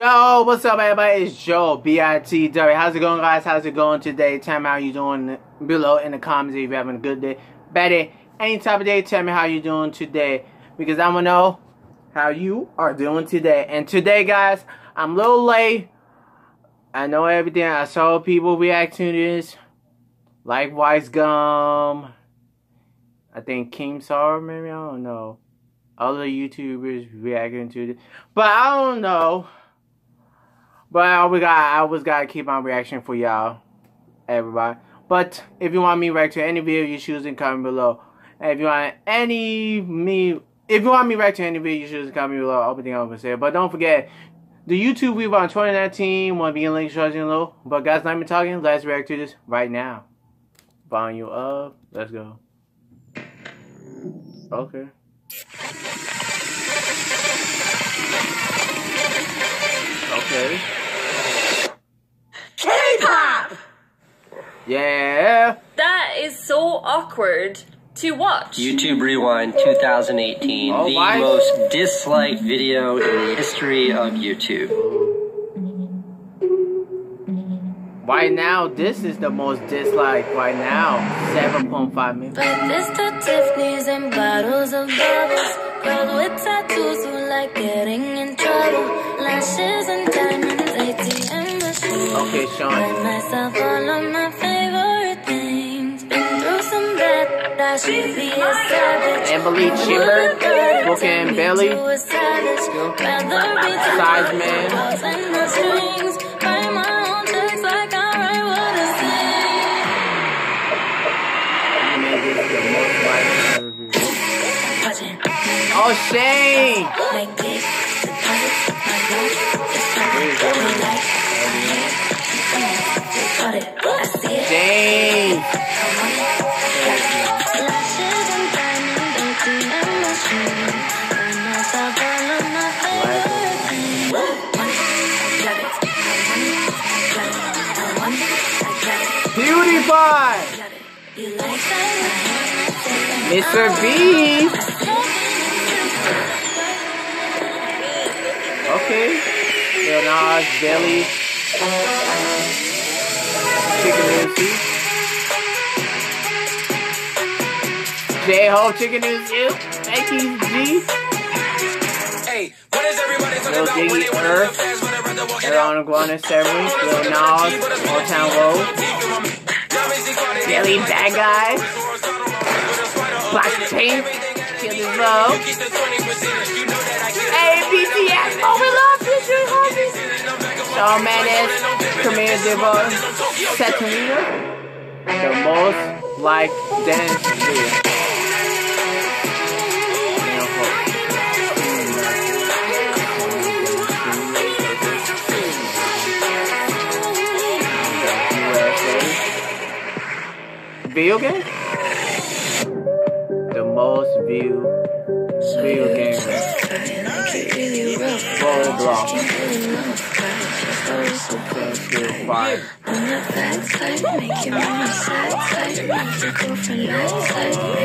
Yo, what's up everybody? It's Joe, B-I-T W. How's it going guys? How's it going today? Tell me how you doing below in the comments if you're having a good day, bad day, any type of day. Tell me how you doing today because I want to know how you are doing today. And today guys, I'm a little late. I know everything. I saw people reacting to this. Like Wise Gum. I think King Sar, maybe? I don't know. Other YouTubers reacting to this. But I don't know. But I always got I always gotta keep my reaction for y'all, everybody. But if you want me react to any video, you choose in comment below. And if you want any me, if you want me react to any video, you choose comment below. I'll Everything I'm gonna say. But don't forget, the YouTube we on 2019 will be in link short below. But guys, not me talking. Let's react to this right now. Volume up. Let's go. Okay. Okay. Yeah. That is so awkward to watch. YouTube Rewind 2018, Oh, the why? most disliked video in the history of YouTube. Right now, this is the most disliked right now. 7.5 million. Breakfast to Tiffany's and bottles of bubbles. Girls with tattoos who like getting in trouble. Lashes and diamonds, ATM machines. Okay, Buy Sean. Emily Chimber, would've thought it Booker turned and me Belly. to a savage? Rather be too Size man. balls mm-hmm. oh, and PewDiePie! got it. You like that? Mr. B! Okay. Lil Nas, Belly. Chicken Soup. J-Ho Chicken. Thank you, G. Hey, what is everybody talking about when they wanna Earth. live fast, when they rather walk it out? Lil Nas, Old Town Road. Billie Bad Guy. Blackpink. Kill. Hey, BTS. Oh, we love you, Jay Harvey. Shawn Mendes. Camille Devo. Saturina. The most liked dance video. Video game? The most viewed video game. Roblox. Okay, five.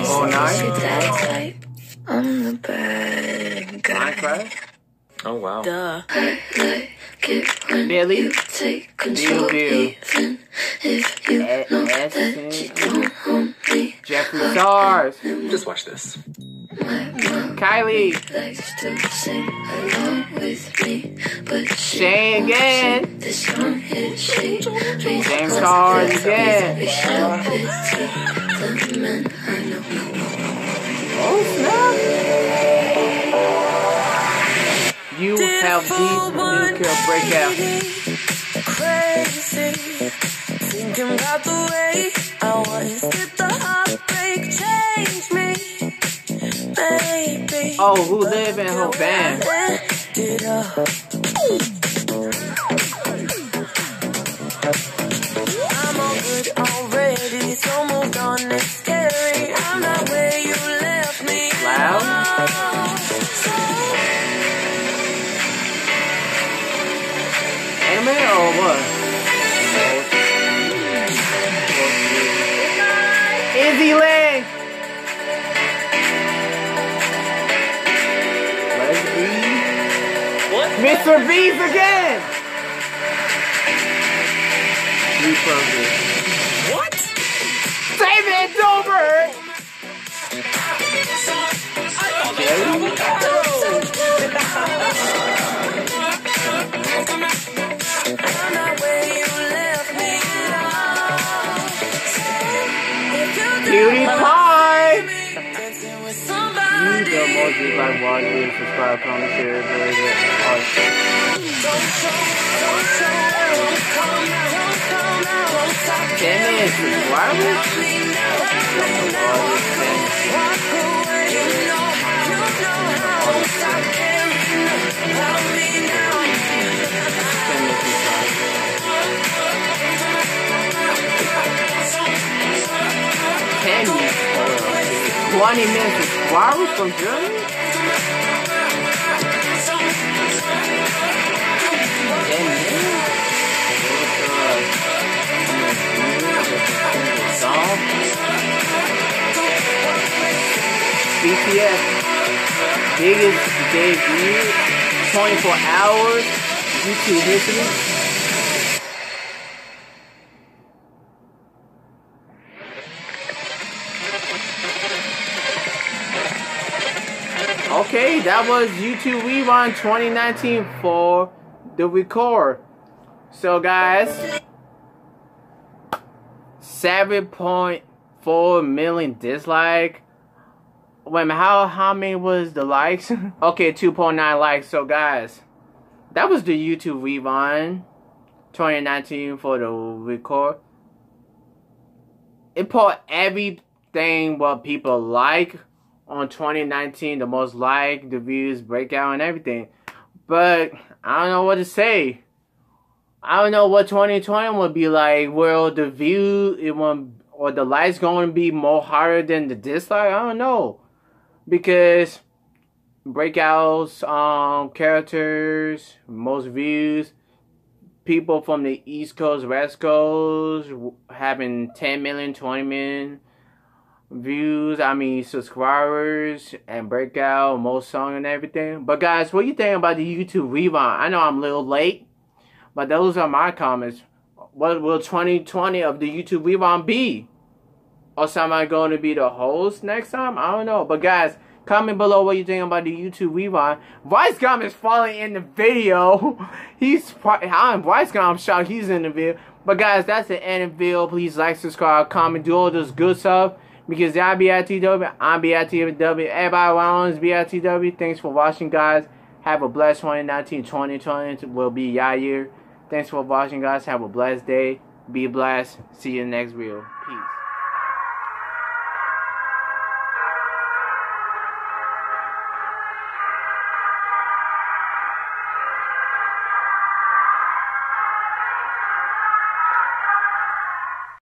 Oh nine. Oh, I'm the bad guy. Minecraft. Oh wow. Duh. Billie. Take control, control even even if you E- know that Essence. you don't own me. Jeffree Stars. Just watch this. Kylie. Likes to sing along with me, but she Shane again. this song hit she James Charles again. We shall the men I know. Have deep crazy thinking about the way I was. Did the heartbreak change me? Baby. Oh, who live in her Mr. Mr. V's again! Repurpose. What? David Dobrik! I'm not where you left me lost. Cutie Pie! Dancing You somebody. the most watch, video, subscribe, comment, share, rate it. Don't You. Ten. Ten minutes. Twenty minutes subscribers from Germany? Biggest debut, 24 hours, YouTube history. Okay, that was YouTube Rewind 2019 for the record. So guys, 7.4 million dislike. Wait minute, how how many was the likes? okay, 2.9 likes. So guys, that was the YouTube Rewind 2019 for the record. It put everything what people like on 2019, the most like, the views, breakout, and everything. But I don't know what to say. I don't know what 2020 would be like. Will the view it will or the likes going to be more higher than the dislike? I don't know because breakouts, um, characters, most views, people from the East Coast, West Coast having 10 million, 20 million views. I mean subscribers and breakout, most song and everything. But guys, what you think about the YouTube rewind? I know I'm a little late. But those are my comments. What will 2020 of the YouTube Rewind be? Or somebody going to be the host next time? I don't know. But guys, comment below what you think about the YouTube Rewind. Vice Gum is falling in the video. He's I'm Vice Gum. I'm shocked he's in the video. But guys, that's the end of the video. Please like, subscribe, comment, do all this good stuff. Because y'all be at TW, I'm be at TW. Everybody around at TW. Thanks for watching, guys. Have a blessed 2019. 2020 will be y'all year. Thanks for watching, guys. Have a blessed day. Be blessed. See you next video. Peace.